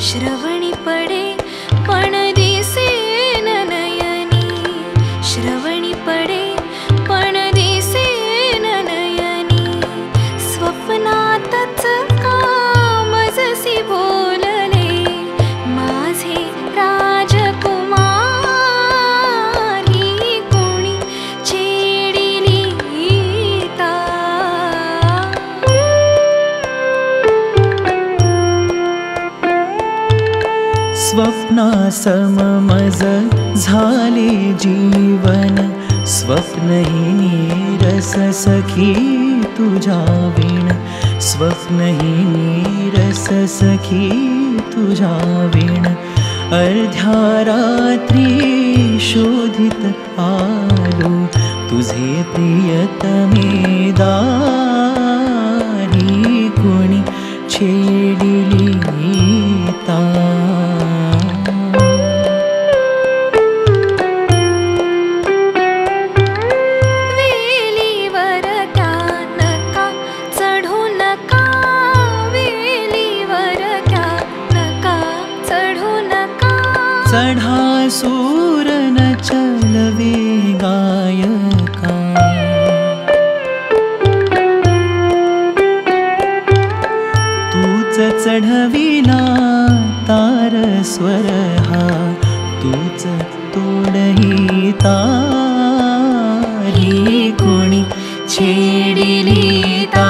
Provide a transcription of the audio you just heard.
श्रवणि पडे पण सममज झाले जीवन स्वप्नही रस सखी तुझा विण स्वप्नही रस सखी तुझा विण अर्ध्या शोधित आलो तुझे प्रियतमे दारी चढा सूर न चलवे गायका। तूच चढविला तार स्वर हा तूच तोडही तारी कोणी छेडिली ता